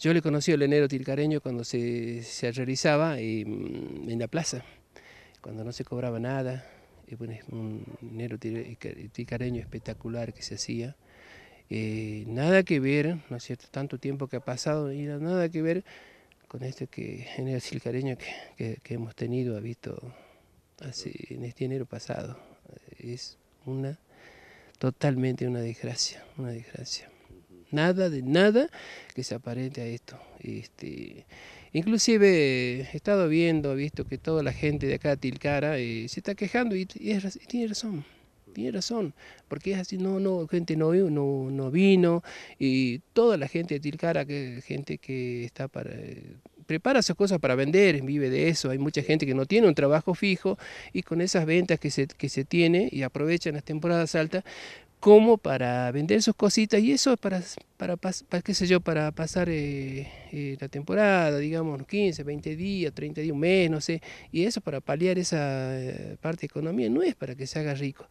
Yo le conocí al enero tilcareño cuando se, realizaba mm, en la plaza, cuando no se cobraba nada, un enero tilcareño espectacular que se hacía. Eh, nada que ver, ¿no es cierto?, tanto tiempo que ha pasado, y nada que ver con este que, enero tilcareño que, hemos tenido, ha visto en este enero pasado. Es una, totalmente una desgracia, una desgracia nada de nada que se aparente a esto. Este, inclusive he estado viendo, he visto que toda la gente de acá de Tilcara eh, se está quejando y, tiene razón. Tiene razón, porque es así, no, no, gente no, no, no vino y toda la gente de Tilcara, que gente que está para, prepara sus cosas para vender, vive de eso. Hay mucha gente que no tiene un trabajo fijo y con esas ventas que se, que se tiene y aprovechan las temporadas altas, como para vender sus cositas y eso es para, para, para qué sé yo, para pasar eh, eh, la temporada, digamos, 15, 20 días, 30 días, un mes, no sé, y eso para paliar esa eh, parte de economía, no es para que se haga rico.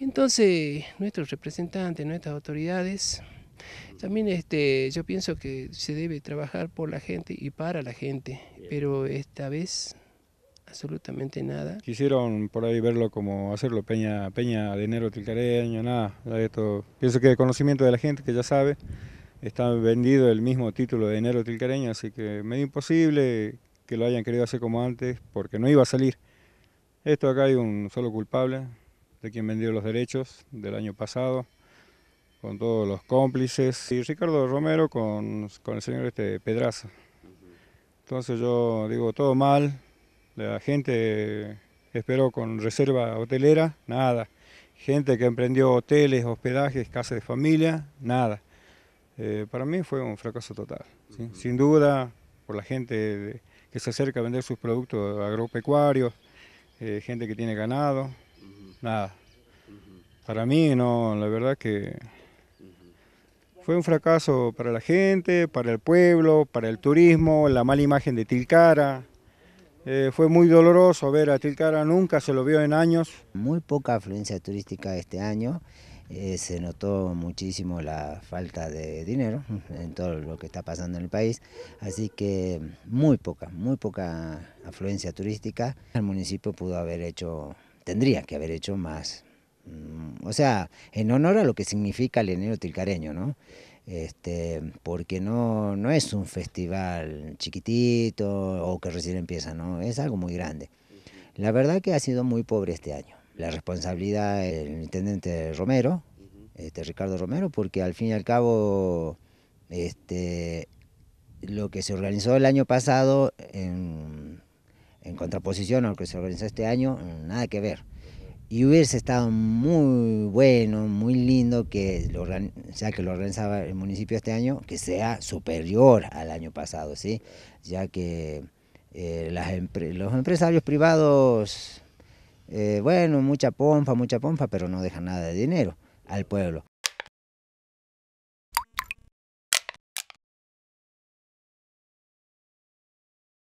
Entonces, nuestros representantes, nuestras autoridades, también este, yo pienso que se debe trabajar por la gente y para la gente, pero esta vez absolutamente nada. Quisieron por ahí verlo como hacerlo Peña, Peña de Enero Tilcareño, nada, esto, pienso que el conocimiento de la gente que ya sabe, está vendido el mismo título de Enero Tilcareño, así que medio imposible que lo hayan querido hacer como antes, porque no iba a salir. Esto acá hay un solo culpable, de quien vendió los derechos del año pasado, con todos los cómplices, y Ricardo Romero con, con el señor este Pedraza. Entonces yo digo, todo mal, la gente esperó con reserva hotelera, nada. Gente que emprendió hoteles, hospedajes, casas de familia, nada. Eh, para mí fue un fracaso total. Sin duda, por la gente que se acerca a vender sus productos agropecuarios, eh, gente que tiene ganado, nada. Para mí, no, la verdad que fue un fracaso para la gente, para el pueblo, para el turismo, la mala imagen de Tilcara. Eh, fue muy doloroso ver a Tilcara, nunca se lo vio en años. Muy poca afluencia turística este año, eh, se notó muchísimo la falta de dinero en todo lo que está pasando en el país, así que muy poca, muy poca afluencia turística. El municipio pudo haber hecho, tendría que haber hecho más, mm, o sea, en honor a lo que significa el enero tilcareño, ¿no? Este, porque no, no es un festival chiquitito o que recién empieza, ¿no? es algo muy grande. La verdad que ha sido muy pobre este año. La responsabilidad del intendente Romero, este, Ricardo Romero, porque al fin y al cabo este, lo que se organizó el año pasado en, en contraposición a lo que se organizó este año, nada que ver y hubiese estado muy bueno, muy lindo que lo, ya que lo organizaba el municipio este año, que sea superior al año pasado, ¿sí? ya que eh, los empresarios privados, eh, bueno, mucha pompa, mucha pompa, pero no dejan nada de dinero al pueblo.